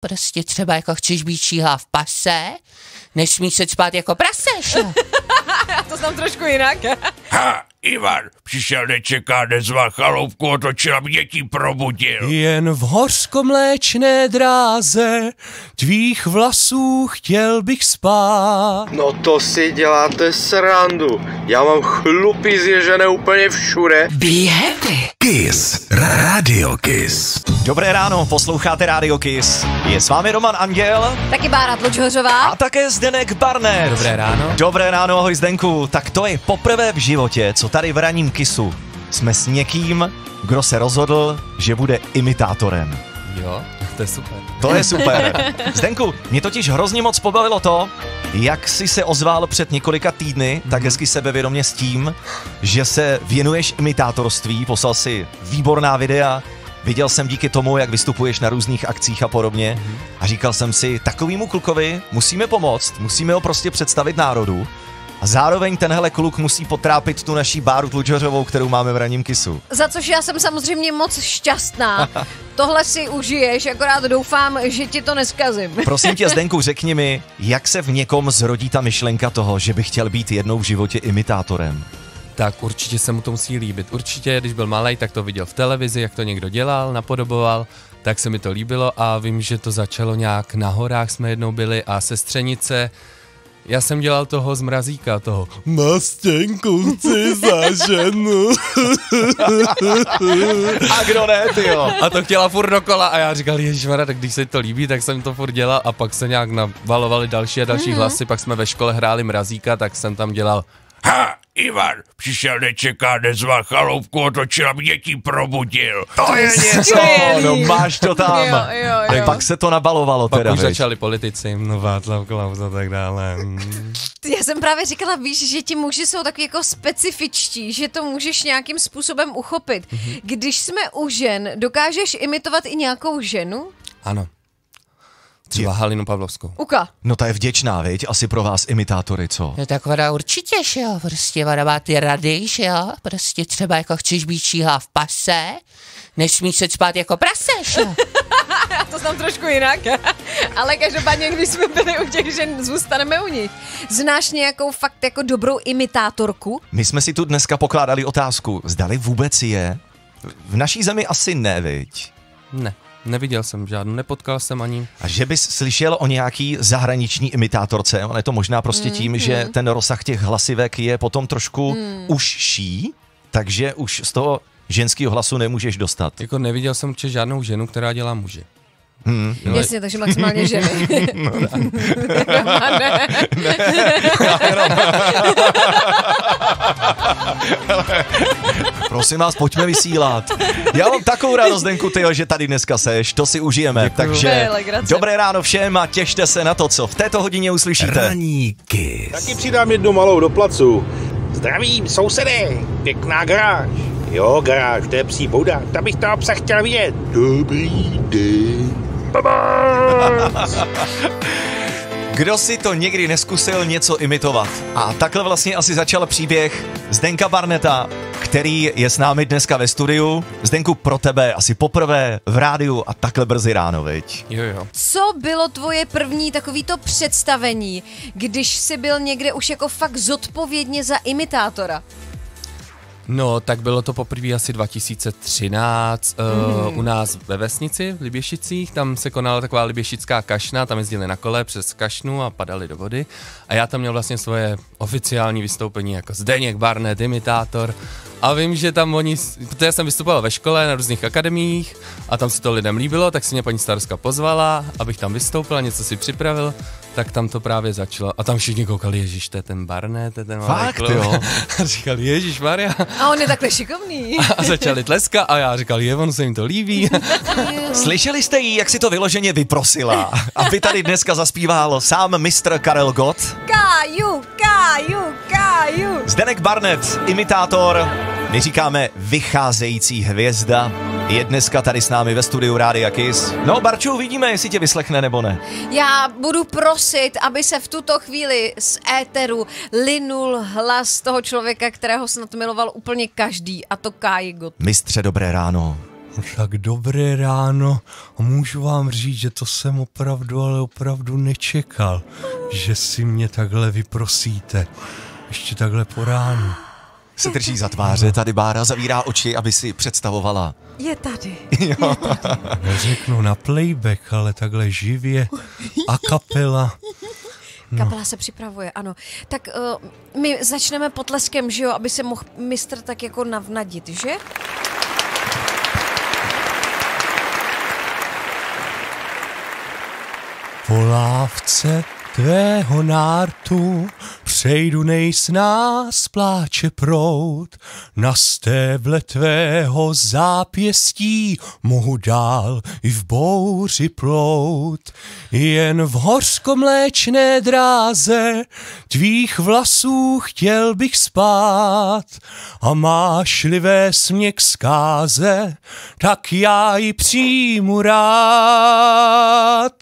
Prostě třeba jako chceš být šíhla v pase, nesmíš se spát jako prase, že? Já to znám trošku jinak. Ha, Ivan, přišel nečeká, nezval chaloupku, otočila mě dětí probudil. Jen v hořkomléčné dráze tvých vlasů chtěl bych spát. No to si děláte srandu. Já mám chlupy zježené úplně všude. Be happy. Kiss. Radio Kiss. Dobré ráno, posloucháte Radio Kiss. Je s vámi Roman Anděl Taky Bára Tlučhořová. a také Zdenek Barnet. Dobré ráno. Dobré ráno, ahoj Zdenku. Tak to je poprvé v životě, co tady v raním Kissu jsme s někým, kdo se rozhodl, že bude imitátorem. Jo, to je super. To je super. Zdenku, mě totiž hrozně moc pobavilo to, jak jsi se ozval před několika týdny, tak hezky sebevědomě s tím, že se věnuješ imitátorství, poslal si výborná videa, viděl jsem díky tomu, jak vystupuješ na různých akcích a podobně a říkal jsem si, takovýmu klukovi musíme pomoct, musíme ho prostě představit národu a zároveň tenhle kluk musí potrápit tu naší Báru Tlučořovou, kterou máme v raním kisu. Za což já jsem samozřejmě moc šťastná. Tohle si užiješ, akorát doufám, že ti to neskazím. Prosím tě, Zdenku, řekni mi, jak se v někom zrodí ta myšlenka toho, že by chtěl být jednou v životě imitátorem? Tak určitě se mu to musí líbit. Určitě, když byl malý, tak to viděl v televizi, jak to někdo dělal, napodoboval, tak se mi to líbilo a vím, že to začalo nějak na horách jsme jednou byli a sestřenice, já jsem dělal toho z mrazíka, toho na stěnku chci za ženu. A kdo ne, ty jo? A to chtěla furt dokola. A já říkal, ježišmarja, tak když se to líbí, tak jsem to furt dělal. A pak se nějak navalovali další a další hlasy, pak jsme ve škole hráli mrazíka, tak jsem tam dělal Ha, Ivan, přišel nečeká, nezval chaloupku, otočila mě dětí probudil. To je něco, no máš to tam. Jo, jo, Tak jo. pak se to nabalovalo Pak teda, už začali politici, no Václav Klaus a tak dále. Já jsem právě říkala, víš, že ti muži jsou takový jako specifičtí, že to můžeš nějakým způsobem uchopit. Když jsme u žen, dokážeš imitovat i nějakou ženu? Ano. Třeba Halinu Pavlovskou. Uka. No ta je vděčná, viď? Asi pro vás imitátory, co? No tak ona určitě, že jo, prostě ona má ty rady, že jo, prostě třeba jako chceš být šíhla v pase, nesmíš se spát jako prase, že jo. Já to znám trošku jinak. Ale každopádně, když jsme byli u těch žen, zůstaneme u nich. Znáš nějakou fakt jako dobrou imitátorku? My jsme si tu dneska pokládali otázku, zdali vůbec je. V naší zemi asi ne, viď? Ne, neviděl jsem žádnou, nepotkal jsem ani. A že bys slyšel o nějaký zahraniční imitátorce, ale je to možná prostě Mm, tím, že ten rozsah těch hlasivek je potom trošku užší, takže už z toho ženského hlasu nemůžeš dostat. Jako neviděl jsem určitě žádnou ženu, která dělá muže. Hmm. No, Jasně, takže maximálně ženy. Prosím vás, pojďme vysílat. Já mám takovou radost, Denku, tyjo, že tady dneska seš, to si užijeme. To Takže dobré ráno všem a těšte se na to, co v této hodině uslyšíte. Raní Kiss. Taky přidám jednu malou do placu. Zdravím, sousedy, pěkná garáž. Jo, garáž, to je psí bouda, tam bych toho psa chtěl vidět. Dobrý den. Kdo si to někdy neskusil něco imitovat? A takhle vlastně asi začal příběh Zdenka Barneta, který je s námi dneska ve studiu. Zdenku, pro tebe asi poprvé v rádiu a takhle brzy ráno, viď? Jo, jo. Co bylo tvoje první takovýto představení, když jsi byl někde už jako fakt zodpovědně za imitátora? No, tak bylo to poprvé asi 2013 mm. uh, u nás ve vesnici v Liběšicích, tam se konala taková liběšická kašna, tam jezdili na kole přes kašnu a padali do vody. A já tam měl vlastně svoje oficiální vystoupení jako Zdeněk Barnet, imitátor a vím, že tam oni, protože já jsem vystupoval ve škole na různých akademiích a tam se to lidem líbilo, tak si mě paní starosta pozvala, abych tam vystoupil a něco si připravil, tak tam to právě začalo. A tam všichni koukali, ježiš, to je ten Barnet, to je ten malý Fakt, kluk. jo? A říkali, ježiš Maria. A on je takhle šikovný. A začali tleskat a já říkal, je, on se jim to líbí. Slyšeli jste jí, jak si to vyloženě vyprosila, aby tady dneska zaspíval sám mistr Karel Gott? Káju, káju, káju. Zdenek Barnet, imitátor, my říkáme vycházející hvězda, je dneska tady s námi ve studiu Rádia Kiss. No, Barču, uvidíme, jestli tě vyslechne nebo ne. Já budu prosit, aby se v tuto chvíli z éteru linul hlas toho člověka, kterého snad miloval úplně každý, a to Káji Gott. Mistře, dobré ráno. No tak dobré ráno můžu vám říct, že to jsem opravdu, ale opravdu nečekal, že si mě takhle vyprosíte. Ještě takhle po ránu. Se drží za tváře, tady Bára zavírá oči, aby si představovala. Je tady. Neřeknu na playback, ale takhle živě. A kapela. Kapela se připravuje, ano. Tak uh, my začneme potleskem, že jo, aby se mohl mistr tak jako navnadit, že? Po lávce tvého nártu přejdu nejsnáz pláče prout. Na stéble tvého zápěstí mohu dál i v bouři plout. Jen v hořkomléčné dráze tvých vlasů chtěl bych spát a máš-li směk k zkáze, tak já ji přijmu rád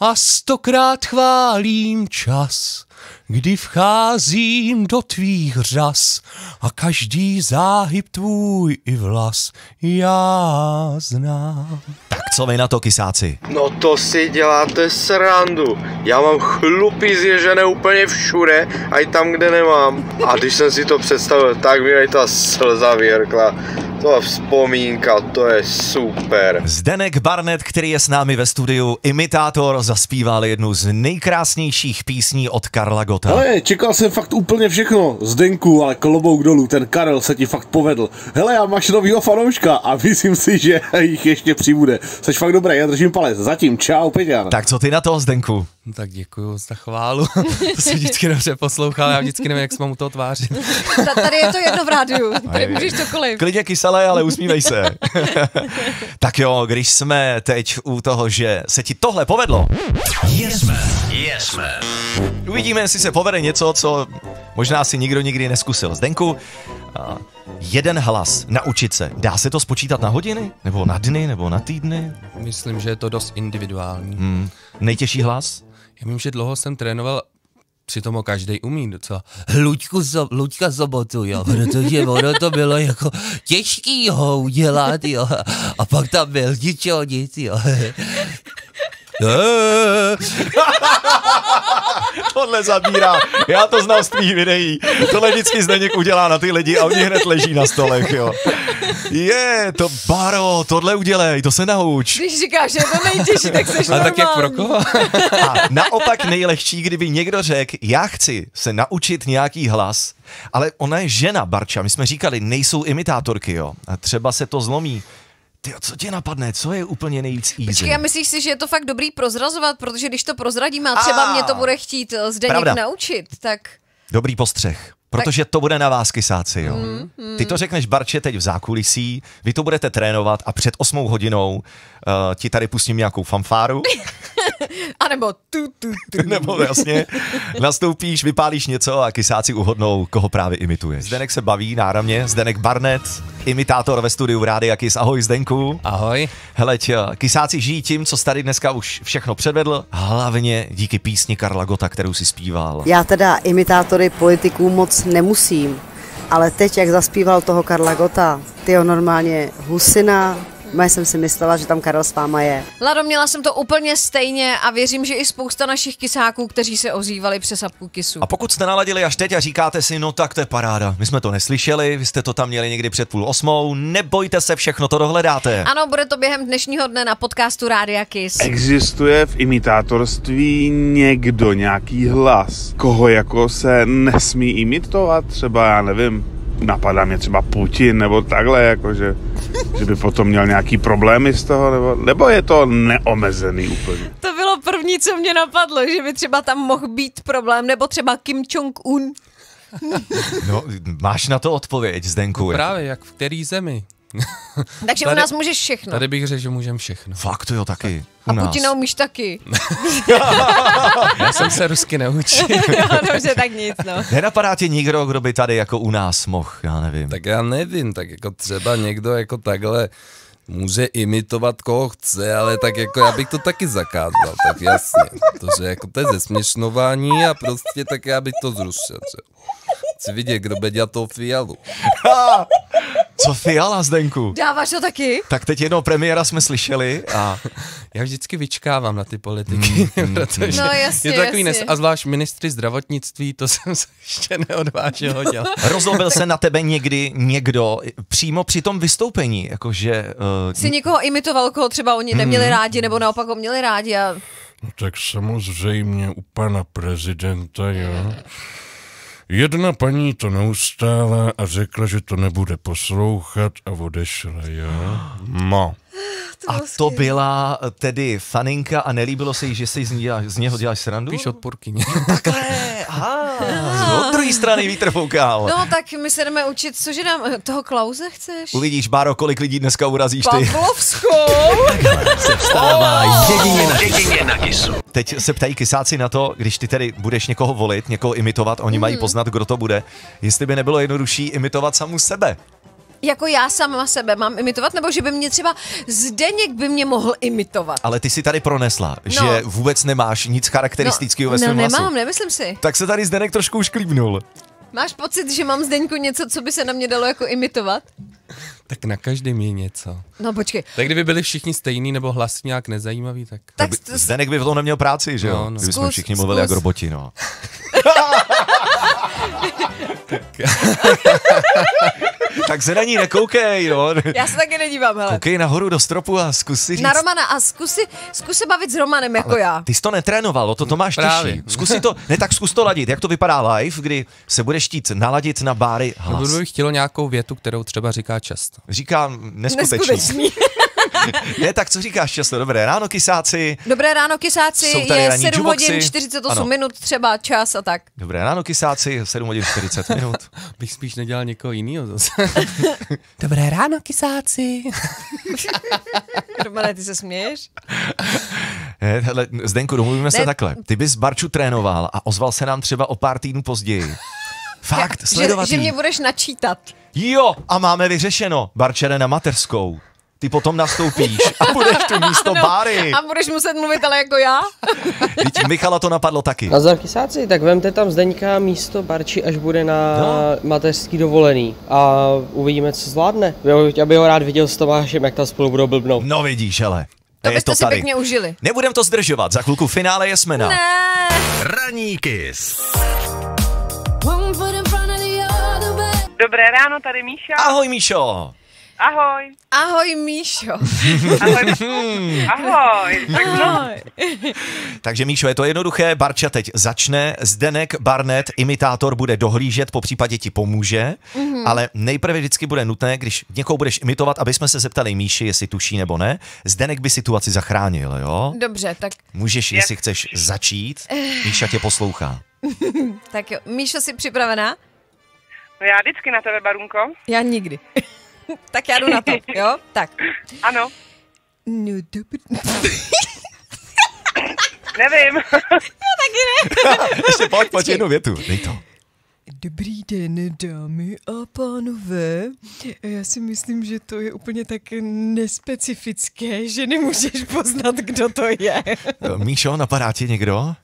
a stokrát chválím čas, kdy vcházím do tvých řas a každý záhyb tvůj i vlas já znám. Tak co vy na to, kysáci? No to si děláte srandu. Já mám chlupy zježené úplně všude, a i tam, kde nemám. A když jsem si to představil, tak mi aj ta slza vyhrkla. To je vzpomínka, to je super. Zdenek Barnett, který je s námi ve studiu, imitátor, zaspíval jednu z nejkrásnějších písní od Karla Gota. Hele, čekal jsem fakt úplně všechno. Zdenku, ale klobouk dolů, ten Karel se ti fakt povedl. Hele, já máš novýho fanouška a myslím si, že jich ještě přibude. Jsi fakt dobrý, já držím palec. Zatím, čau, Peťan. Tak co ty na to, Zdenku? No tak děkuju za chválu. to si vždycky dobře poslouchal, já vždycky nevím, jak se mám u toho tvářit. Ta- tady je to jedno v rádiu, tady můžeš cokoliv. Klidně kyselé, ale usmívej se. tak jo, když jsme teď u toho, že se ti tohle povedlo, Yes, man. Yes, man. uvidíme, jestli se povede něco, co možná si nikdo nikdy neskusil. Zdenku, a jeden hlas, naučit se, dá se to spočítat na hodiny? Nebo na dny? Nebo na týdny? Myslím, že je to dost individuální. Hmm. Nejtěžší hlas? Já vím, že dlouho jsem trénoval Přitom ho každý umí docela. Luďku, so, Luďka sobotu, jo, protože ono to bylo jako těžký ho udělat, jo. A pak tam byl ničeho nic, jo. Tohle zabírá. Já to znám z tvých videí. Tohle vždycky Zdeněk udělá na ty lidi a oni hned leží na stolech, jo. Je, to Baro, tohle udělej, to se nauč. Když říkáš, že je to nejtěžší, tak seš Ale tak jak pro koho? A naopak nejlehčí, kdyby někdo řekl, já chci se naučit nějaký hlas, ale ona je žena, Barča, my jsme říkali, nejsou imitátorky, jo. A třeba se to zlomí. Ty, co tě napadne, co je úplně nejvíc easy? Počkej, a myslíš si, že je to fakt dobrý prozrazovat, protože když to prozradíme a třeba A. mě to bude chtít eh, Zdeněk Pravda. naučit, tak... Dobrý postřeh. Protože to bude na vás, kysáci, jo. Mm, Ty to řekneš Barče teď v zákulisí, vy to budete trénovat a před osmou hodinou uh, ti tady pustím nějakou fanfáru, A nebo tu, tu, tu. nebo jasně, nastoupíš, vypálíš něco a kysáci uhodnou, koho právě imituješ. Zdenek se baví náramně, Zdenek Barnett, imitátor ve studiu v Rádia Kis. Ahoj Zdenku. Ahoj. Heleď, kysáci žijí tím, co tady dneska už všechno předvedl, hlavně díky písni Karla Gota, kterou si zpíval. Já teda imitátory politiků moc nemusím, ale teď, jak zaspíval toho Karla Gota, tyjo normálně husina, Moje jsem si myslela, že tam Karel s váma je. Lado, měla jsem to úplně stejně a věřím, že i spousta našich kysáků, kteří se ozývali přes apku kisu. A pokud jste naladili až teď a říkáte si, no tak to je paráda, my jsme to neslyšeli, vy jste to tam měli někdy před půl osmou, nebojte se, všechno to dohledáte. Ano, bude to během dnešního dne na podcastu Rádia Kiss. Existuje v imitátorství někdo, nějaký hlas, koho jako se nesmí imitovat, třeba já nevím, napadá mě třeba Putin nebo takhle, jakože, že by potom měl nějaký problémy z toho, nebo, nebo je to neomezený úplně. To bylo první, co mě napadlo, že by třeba tam mohl být problém, nebo třeba Kim Jong-un. No, máš na to odpověď, Zdenku. Právě, jak v který zemi. Takže u nás můžeš všechno. Tady bych řekl, že můžem všechno. Fakt to jo, taky. A Putina umíš taky. Já jsem se rusky naučil. jo, dobře, tak nic, no. Nenapadá ti nikdo, kdo by tady jako u nás mohl, já nevím. Tak já nevím, tak jako třeba někdo jako takhle může imitovat koho chce, ale tak jako já bych to taky zakázal, tak jasně. Protože jako to je zesměšnování a prostě tak já bych to zrušil. Že? Chci vidět, kdo bude dělat toho fialu. Co Fiala, Zdenku? Dáváš to taky? Tak teď jednoho premiéra jsme slyšeli a Já vždycky vyčkávám na ty politiky, protože No, jasně, je to takový nes... jasně. A zvlášť ministry zdravotnictví, to jsem se ještě neodvážil dělat. rozlobil se na tebe někdy někdo přímo při tom vystoupení, jakože... Uh, Jsi někoho imitoval, koho třeba oni neměli Mhm. rádi, nebo naopak ho měli rádi a No tak samozřejmě u pana prezidenta, jo. Jedna paní to neustála a řekla, že to nebude poslouchat a odešla, jo. No. A to byla eh, tedy faninka a nelíbilo se jí, že si z, ní dělá, z něho děláš srandu? Píš odpůrky. Takhle, aha, od druhé strany vítr foukal. No tak my se jdeme učit, cože nám, toho Klauze chceš? Uvidíš, Báro, kolik lidí dneska urazíš ty. Pavlovskou! Se vstává jedině na, jedině na kisu. Teď se ptají kysáci na to, když ty tedy budeš někoho volit, někoho imitovat, oni mají poznat, kdo to bude, jestli by nebylo jednodušší imitovat samu sebe. Jako já sama sebe mám imitovat, nebo že by mě třeba Zdeněk by mě mohl imitovat? Ale ty si tady pronesla, No. že vůbec nemáš nic charakteristického ve no, svém hlasu. nemám, nemyslím si. Tak se tady Zdenek trošku už klíbnul. Máš pocit, že mám Zdeňku něco, co by se na mě dalo jako imitovat? Tak na každém je něco. No počkej, Tak kdyby byli všichni stejný nebo hlas nějak nezajímavý, tak... tak By- Zdenek by v tom neměl práci, že jo? No, No, no. Kdyby jsme Zkus, všichni mluvili zkus. jak roboti, no. tak se na ní nekoukej, no. já se taky nedívám, hele. Koukej nahoru do stropu a zkus si říct. Na Romana a zkus, si, zkus se bavit s Romanem jako já. Ty jsi to netrénoval, o to to máš Právě. těžší. Zkus si to, ne tak zkus to ladit. Jak to vypadá live, kdy se budeš chtít naladit na báry Nebo hlas? bych chtělo nějakou větu, kterou třeba říká často. Říkám neskutečný. Neskutečný. ne, tak co říkáš často? Dobré ráno, kysáci. Dobré ráno, kysáci, Jsou tady je ranní 7 jukeboxy. hodin 48 Ano. minut třeba čas a tak. Dobré ráno, kysáci, 7 hodin 40 minut. Bych spíš nedělal někoho jiného zase. Dobré ráno, kysáci. Romane, ty se směješ? Ne, hele, Zdenku, domluvíme se Ne. takhle. Ty bys Barču trénoval a ozval se nám třeba o pár týdnů později. Fakt, že, sledovatý. že mě budeš načítat. Jo, a máme vyřešeno. Barča jde na mateřskou. Ty potom nastoupíš a budeš tu místo Báry. A budeš muset mluvit ale jako já? Teď Michala to napadlo taky. Nazdar kysáci, tak vemte tam Zdeňka místo Barči, až bude na No. mateřský dovolený a uvidíme, co zvládne. Jo, Já bych ho rád viděl s Tomášem, jak tam spolu budou blbnout. No vidíš, hele. To je byste to si tady. pěkně užili. Nebudem to zdržovat, za chvilku finále je smena. Ne. Ranní kis. Dobré ráno, tady Míša. Ahoj Míšo. Ahoj. Ahoj, Míšo. Ahoj. Ahoj. Tak no, Takže Míšo, je to jednoduché, Barča teď začne, Zdenek Barnet, imitátor, bude dohlížet, po případě ti pomůže, Mhm. ale nejprve vždycky bude nutné, když někoho budeš imitovat, aby jsme se zeptali Míši, jestli tuší nebo ne, Zdenek by situaci zachránil, jo? Dobře, tak, Můžeš, jestli chceš začít, Míša tě poslouchá. tak jo. Míšo, jsi připravená? no já vždycky na tebe, Barunko. Já nikdy. tak já jdu na to, jo? Tak. Ano, No, dobrý. nevím. Ještě pojď, pojď jednu větu, dej to. Dobrý den, dámy a pánové. Já si myslím, že to je úplně tak nespecifické, že nemůžeš poznat, kdo to je. Míšo, napadá ti někdo?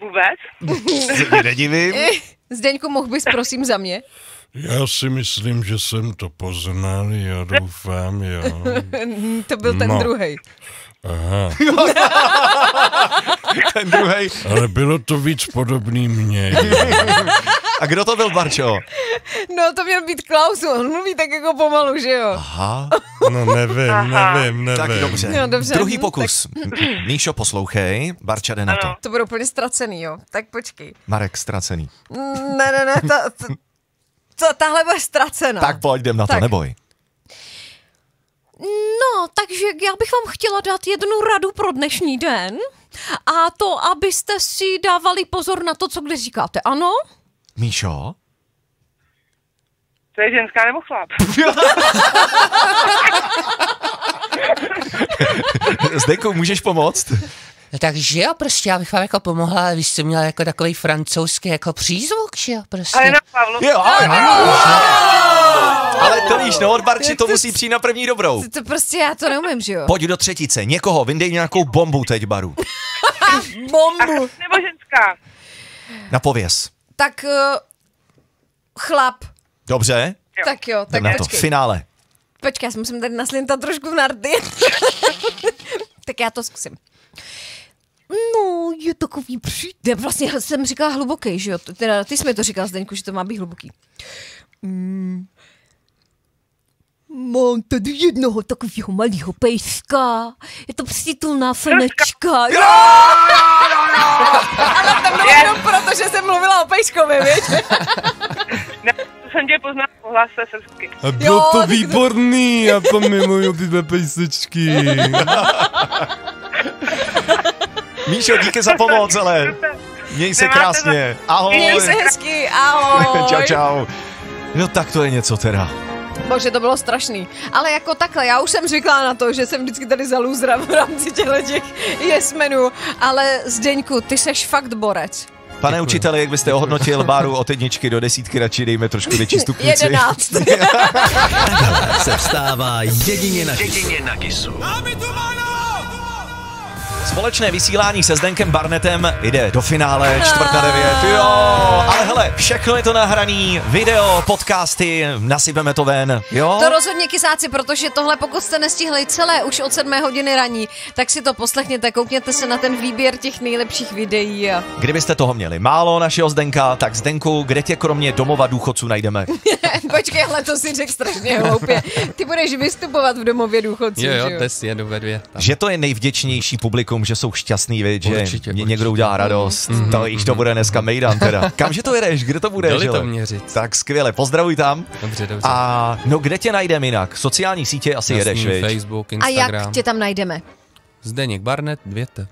Vůbec? Se nedivím. Zdeňku, mohl bys prosím za mě? Já si myslím, že jsem to poznal, já doufám, jo. to byl ten No. druhý. Aha, Ten druhý. ale bylo to víc podobný mně. A kdo to byl, Barčo? No, to měl být Klaus, on mluví tak jako pomalu, že jo? Aha. No nevím, Aha. nevím, nevím. Tak dobře. No, dobře. Druhý Hm, pokus. M- Míšo, poslouchej. Barča jde na to. To bude úplně ztracený, jo? Tak počkej. Marek ztracený. Mm, Ne, ne, ne, ta, ta, ta, tahle bude ztracena. Tak pojď, jdem na to, Tak. neboj. No, takže já bych vám chtěla dát jednu radu pro dnešní den. A to, abyste si dávali pozor na to, co kde říkáte, ano? Míšo? To je ženská nebo chlap? Zdeku, můžeš pomoct? No takže jo, prostě já bych vám jako pomohla, ale vy jste měla jako takový francouzský jako přízvuk, že jo, prostě. Ale na Pavlu. Jo, ale, ale to víš, no od Barči to musí přijít na první dobrou. To prostě já to neumím, že jo? Pojď do třetice, někoho, vyndej nějakou bombu teď, Baru. Bombu. Nebo ženská. Na pověs. Tak uh, chlap. Dobře, Tak jo, tak jdem na to. počkej. Finále. Počkej, já si musím tady naslintat trošku v narty. tak já to zkusím. No, je takový přijde. Vlastně jsem říkala hluboký, že jo? Teda, ty jsi mi to říkal, Zdeňku, že to má být hluboký. Mm. Mám tady jednoho takového malého pejska. Je to přítelná flnečka. Jo! Ale to bylo jenom proto, že jsem mluvila o pejskovi, víš? Ne, jsem tě poznal po hlase srbsky. A bylo Jo, to výborný a to mi moje oblíbené pejsečky. Míšo, díky za pomoc, ale měj se krásně. Ahoj. Měj se hezky, ahoj. čau, čau. No tak to je něco teda. Bože, to bylo strašný. Ale jako takhle, já už jsem říkala na to, že jsem vždycky tady za lůzra v rámci těchto těch jesmenů, ale Zdeňku, ty seš fakt borec. Pane učiteli, jak byste ohodnotil Báru od jedničky do desítky, radši dejme trošku větší stupnici. Jedenáct. Se vstává jedině na Jedině na Kisu. Společné vysílání se Zdenkem Barnetem jde do finále, čtvrt na devět, jo, ale hele, všechno je to nahraný, video, podcasty, nasypeme to ven, jo? To rozhodně kysáci, protože tohle pokud jste nestihli celé už od 7 hodiny raní, tak si to poslechněte, koukněte se na ten výběr těch nejlepších videí. A... Kdybyste toho měli málo, našeho Zdenka, tak Zdenku, kde tě kromě domova důchodců najdeme? Počkej, ale to si řekl strašně hloupě. Ty budeš vystupovat v domově důchodců, Jo, jo, že dnes jedu ve dvě. Tam. Že to je nejvděčnější publikum, že jsou šťastný, viď, že Určitě, mě určitě. někdo udělá radost. Mhm. To již to bude dneska mejdan teda. Kamže to jedeš? Kde to bude? Dali to měřit. Tak skvěle, pozdravuj tam. Dobře, dobře. A no kde tě najdeme jinak? Sociální sítě asi Jasný, jedeš, viď? Facebook, A Instagram. jak tě tam najdeme? Zdeněk Barnet, dvěte.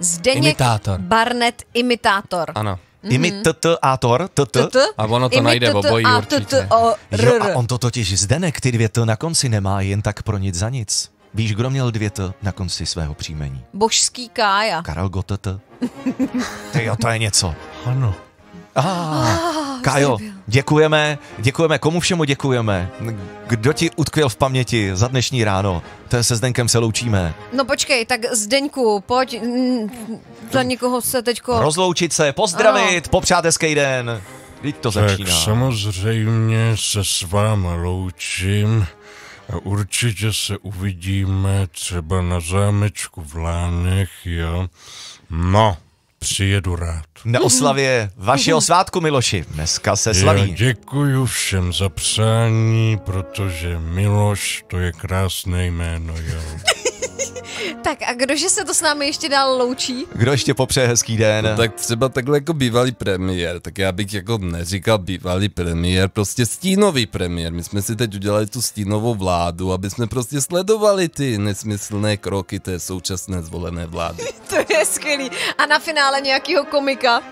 Zdeněk Imitátor. Barnet Imitátor. Ano. Mhm. Imitator, t A ono to najde v obojí určitě. Jo, a on to totiž Zdenek ty dvě t na konci nemá jen tak pro nic za nic. Víš, kdo měl dvě t na konci svého příjmení? Božský Kája. Karel Gotete. Ty jo, to je něco. Ano. Ah, Kájo, děkujeme, děkujeme, komu všemu děkujeme? Kdo ti utkvěl v paměti za dnešní ráno? To je se Zdenkem se loučíme. No počkej, tak Zdeňku, pojď, mm, za někoho se teďko... Rozloučit se, pozdravit, popřát hezký den. Teď to Tak začíná. samozřejmě se s váma loučím určitě se uvidíme třeba na zámečku v Lánech, jo. No, přijedu rád. Na oslavě vašeho svátku, Miloši. Dneska se slaví. Já děkuju všem za přání, protože Miloš to je krásné jméno, jo. Tak a kdože se to s námi ještě dál loučí? Kdo ještě popřeje hezký den? No, tak třeba takhle jako bývalý premiér, tak já bych jako neříkal bývalý premiér, prostě stínový premiér. My jsme si teď udělali tu stínovou vládu, aby jsme prostě sledovali ty nesmyslné kroky té současné zvolené vlády. To je skvělý. A na finále nějakého komika?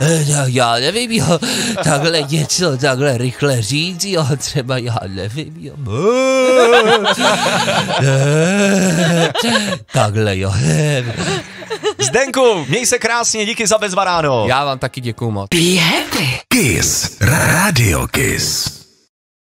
Eh, Já, já nevím, jo, takhle něco takhle rychle říct, jo, třeba já nevím, jo. Eh, takhle, jo. Zdenku, měj se krásně, díky za bezvaráno. Já vám taky děkuju moc. Kiss. Radio Kiss.